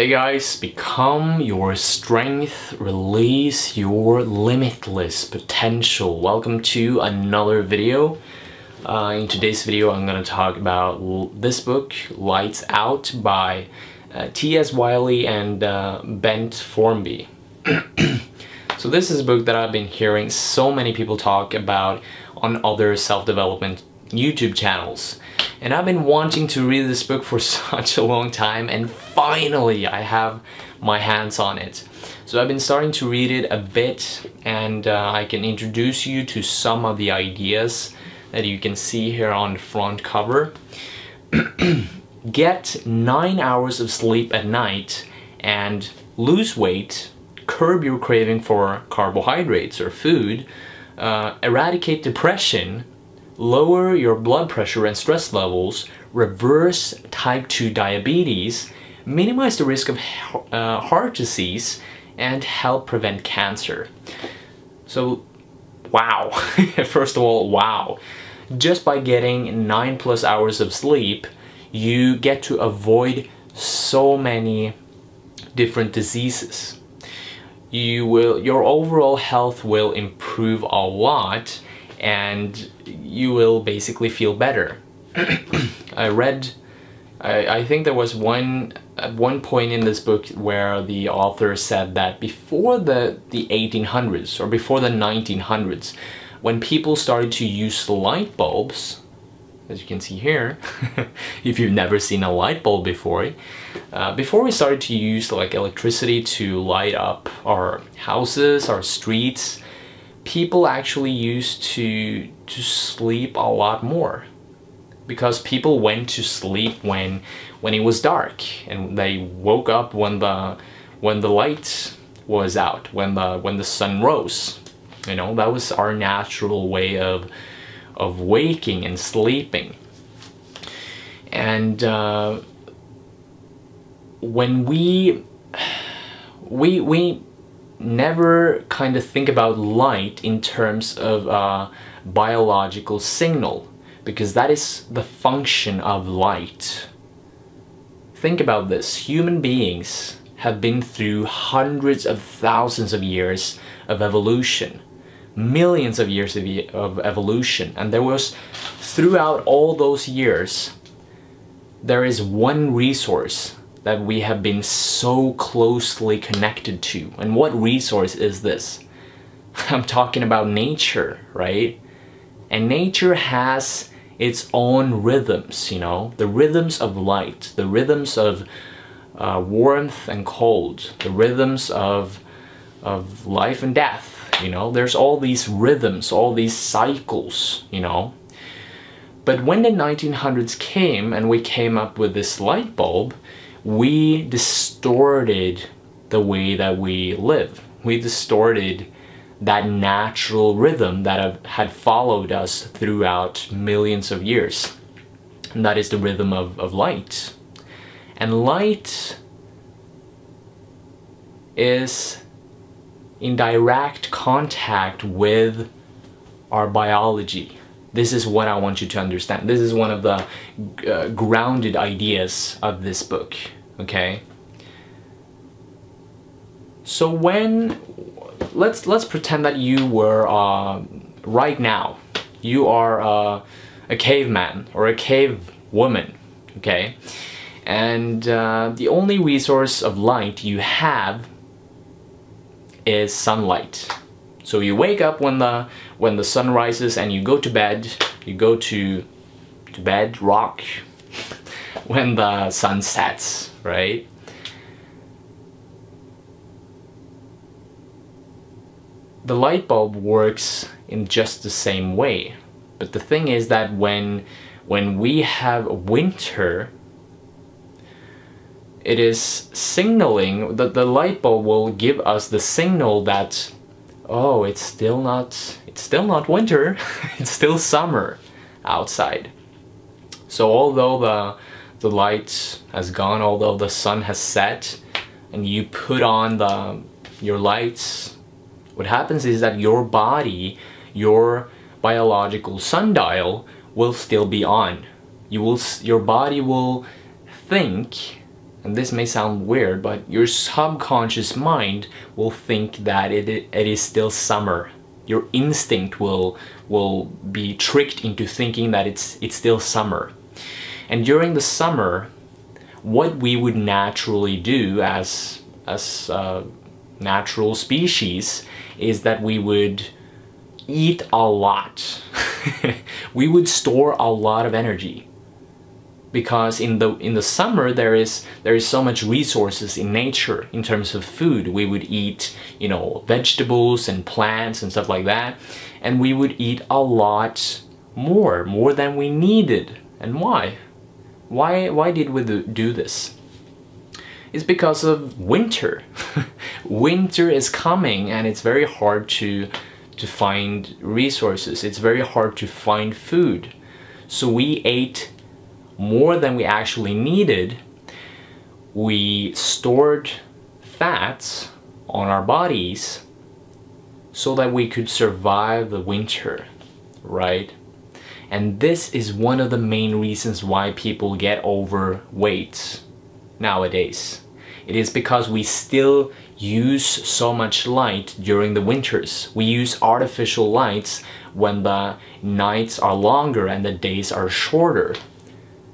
Hey guys, become your strength, release your limitless potential. Welcome to another video. Uh, in today's video, I'm going to talk about this book, Lights Out by uh, T.S. Wiley and uh, Bent Formby. so this is a book that I've been hearing so many people talk about on other self-development YouTube channels. And I've been wanting to read this book for such a long time and finally I have my hands on it. So I've been starting to read it a bit and uh, I can introduce you to some of the ideas that you can see here on the front cover. Get 9 hours of sleep at night and lose weight, curb your craving for carbohydrates or food, uh, eradicate depression, lower your blood pressure and stress levels, reverse type 2 diabetes, minimize the risk of uh, heart disease, and help prevent cancer. So, wow. First of all, wow. Just by getting 9 plus hours of sleep, you get to avoid so many different diseases. You will, your overall health will improve a lot and you will basically feel better. I read, I, I think there was one, at one point in this book where the author said that before the, the 1800s or before the 1900s, when people started to use light bulbs, as you can see here, if you've never seen a light bulb before, uh, before we started to use like electricity to light up our houses, our streets, people actually used to to sleep a lot more. Because people went to sleep when when it was dark and they woke up when the when the light was out when the when the sun rose. You know that was our natural way of of waking and sleeping. And uh, when we we we never kind of think about light in terms of a biological signal because that is the function of light. Think about this, human beings have been through hundreds of thousands of years of evolution, millions of years of, of evolution, and there was, throughout all those years, there is one resource that we have been so closely connected to. And what resource is this? I'm talking about nature, right? And nature has its own rhythms, you know, the rhythms of light, the rhythms of uh, warmth and cold, the rhythms of, of life and death, you know, there's all these rhythms, all these cycles, you know. But when the 1900s came and we came up with this light bulb, we distorted the way that we live. We distorted that natural rhythm that had followed us throughout millions of years. And that is the rhythm of, of light. And light is in direct contact with our biology. This is what I want you to understand. This is one of the uh, grounded ideas of this book, okay? So when, let's, let's pretend that you were, uh, right now, you are uh, a caveman or a cave woman, okay? And uh, the only resource of light you have is sunlight. So you wake up when the when the sun rises and you go to bed. You go to to bed, rock when the sun sets, right? The light bulb works in just the same way. But the thing is that when when we have winter it is signaling that the light bulb will give us the signal that oh, it's still not, it's still not winter, it's still summer outside. So although the, the light has gone, although the sun has set, and you put on the, your lights, what happens is that your body, your biological sundial will still be on. You will, your body will think and this may sound weird, but your subconscious mind will think that it, it is still summer. Your instinct will will be tricked into thinking that it's it's still summer. And during the summer, what we would naturally do as as uh, natural species is that we would eat a lot. we would store a lot of energy because in the in the summer there is there is so much resources in nature in terms of food. We would eat you know vegetables and plants and stuff like that and we would eat a lot more more than we needed. And why? Why why did we do this? It's because of winter. Winter is coming and it's very hard to to find resources. It's very hard to find food. So we ate more than we actually needed, we stored fats on our bodies so that we could survive the winter, right? And this is one of the main reasons why people get overweight nowadays. It is because we still use so much light during the winters. We use artificial lights when the nights are longer and the days are shorter.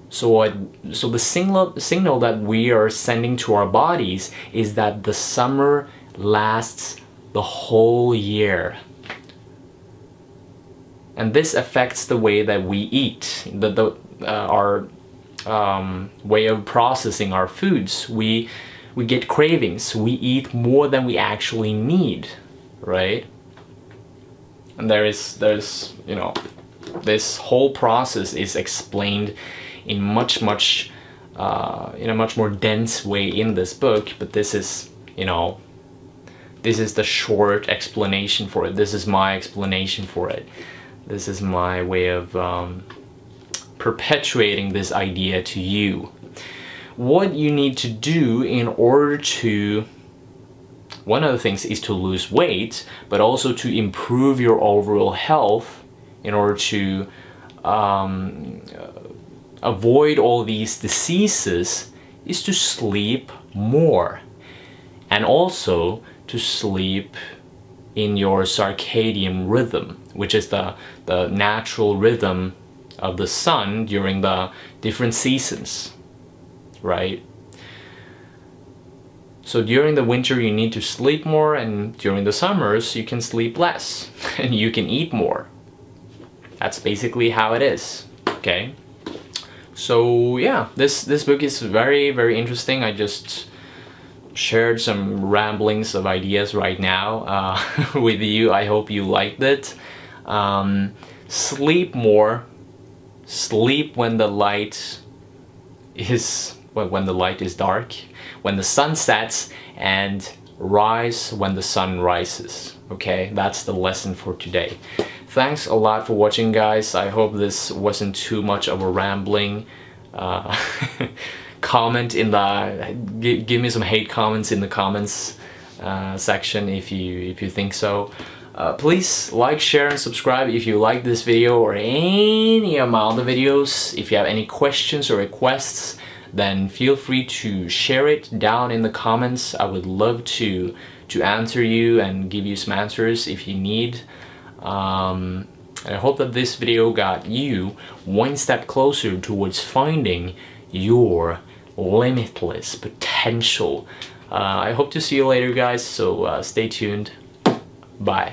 So what, so the signal, signal that we are sending to our bodies is that the summer lasts the whole year. And this affects the way that we eat, the, the, uh, our um, way of processing our foods. We, we get cravings, we eat more than we actually need, right? And there is, there's, you know, this whole process is explained in much much uh, in a much more dense way in this book but this is you know this is the short explanation for it. This is my explanation for it. This is my way of um, perpetuating this idea to you. What you need to do in order to one of the things is to lose weight but also to improve your overall health in order to um, avoid all these diseases is to sleep more. And also to sleep in your circadian rhythm which is the, the natural rhythm of the sun during the different seasons right? So during the winter you need to sleep more and during the summers you can sleep less and you can eat more. That's basically how it is okay so yeah, this, this book is very, very interesting. I just shared some ramblings of ideas right now uh, with you. I hope you liked it. Um, sleep more. Sleep when the light is when the light is dark, when the sun sets, and rise when the sun rises. Okay, that's the lesson for today. Thanks a lot for watching guys. I hope this wasn't too much of a rambling. Uh, comment in the, give, give me some hate comments in the comments uh, section if you, if you think so. Uh, please like, share, and subscribe if you like this video or any of my other videos. If you have any questions or requests, then feel free to share it down in the comments. I would love to to answer you and give you some answers if you need. Um, and I hope that this video got you one step closer towards finding your limitless potential. Uh, I hope to see you later guys, so uh, stay tuned. Bye.